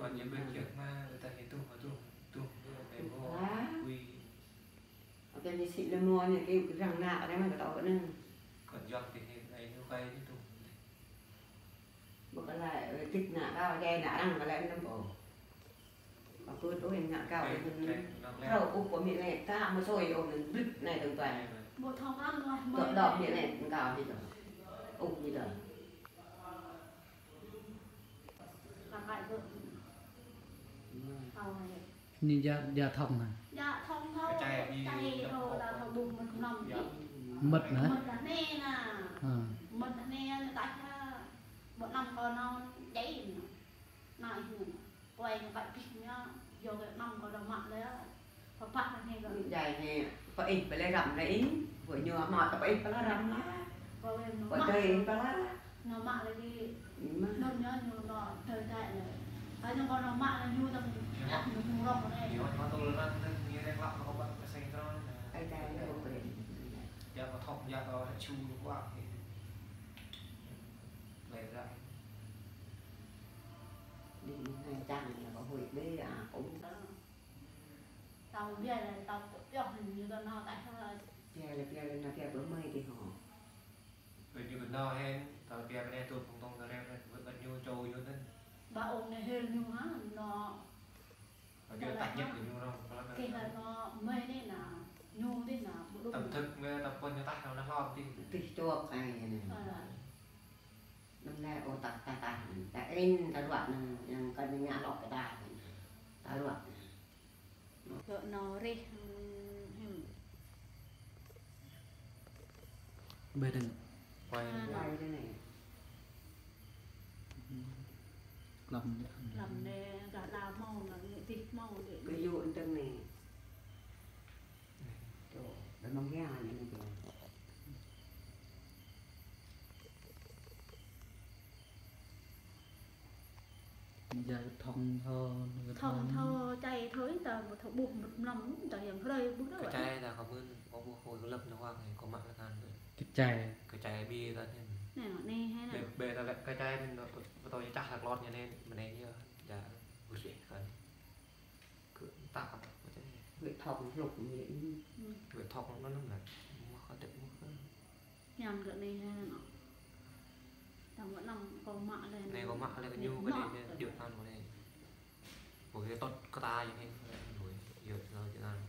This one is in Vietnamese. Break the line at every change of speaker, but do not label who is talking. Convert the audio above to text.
còn những bên kiếc
mà người ta thấy tung hóa tung tung về vô quy.
Ở bên đi xịt lên mua này cái răng nạ đấy mà cái tàu vẫn
còn giọt thì hiện này nó quay đi tung
cái lại tích nạ vào đe nạ răng và lại năm bộ và cứ đối hình nạ cao thì mình
thầu
cục của miệng này ta mới rồi ôm đến bứt này từng toàn
bộ thong ăn rồi đọt miệng này
cao thì rồi ục như rồi
nhưng dạ dạ thông này
dạ thông thôi. Chạy rồi là mà bùng mình nằm
mật
nữa mật
là nè. Nà mật là nè tại bọn nằm còn nó đấy này quay vậy thì nhá. Giờ cái nằm còn đầu mặn đấy và phát lên nè rồi.
Dài nè và ít phải lấy rầm đấy vừa nhựa mọt tập in phải lấy rầm lá
và chơi
phải lá
nó mặn là đi.
Nó
nhớ nhiều thời yang kau nama lah you tak tak murah kau ni. Yang
macam tu lah, ni yang lap kau buat pasang terang. Ada yang kau beri. Yang kau thong, yang kau chu kuat. Lấy ra.
Đi hai là có hồi bê à cũng
đó. Tao biết là tao biết hình như tao nó tại sao là.
Pia là pia là pia bữa mây thì họ.
Bởi vì nó hen, tao pia bên đây tôi
ba ông này hơi nhung á nó
cái tập cái là
nó mê đấy là nhung đấy là tập thức
tập quân nó tắt nó lo tin
tùy cho cái này ờ. năm nay ô tạt tạt tạt tạt in tạt loạn nhưng cần nhà lọ cái đà tạt loạn
lọ nó đi ừ, ừ.
bên
quay
đây này.
lòng lòng
nè đã là màu là nghệ tịch màu để cái
dụ anh tâm này. Chỗ đó mong cái hàng này kìa.
Giờ thông thơ thông thơ
chạy thới ta một thằng buộc một năm ta hiện ở đây bước đó cái chạy
là có mươn có mua hồi có lập nó hoang này có mặn là can
cái chạy
cái chạy bia ra nên bề là cái trái mình tôi chắc hạt lót như nên mình nên như là gửi rễ hơn cứ tạo
gửi thọc lục như
gửi ừ. thọc nó nó là khó đẹp quá
nhàn gửi này hay là nó đồng vẫn lòng có mạ lên. Này có mạ lên cái nhu cái này được.
ăn cái này một cái tốt có tai như thế rồi giờ giờ ăn